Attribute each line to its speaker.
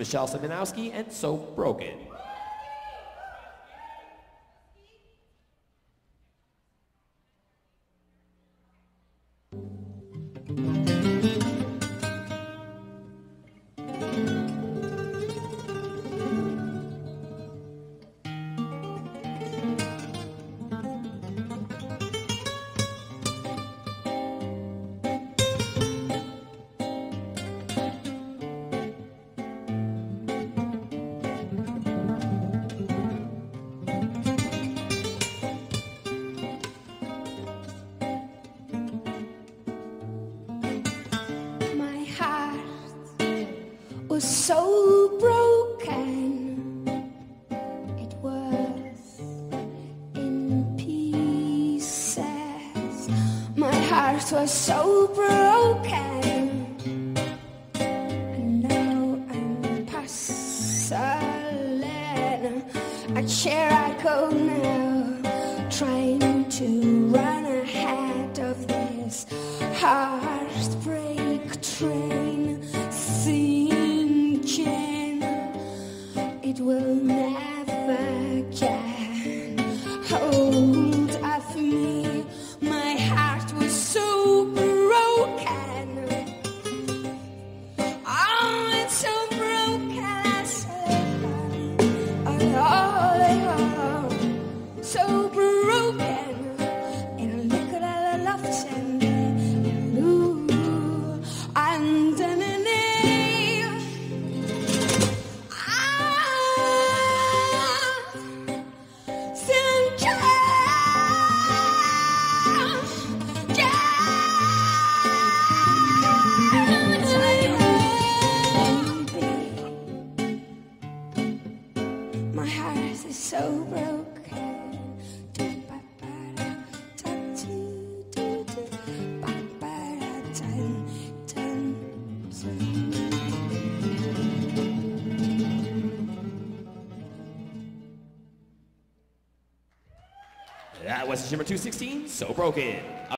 Speaker 1: Michelle Siemienowski and So Broken.
Speaker 2: Was so broken. It was in pieces. My heart was so broken. And now I'm porcelain. A chair I go now, trying to run ahead of this heartbreak train It will never get hold of me. My heart was so broken. Oh, it's so broken. I said, oh, oh, oh, so my heart is so broken.
Speaker 1: That was number 216, So Broken.